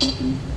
Mm-hmm.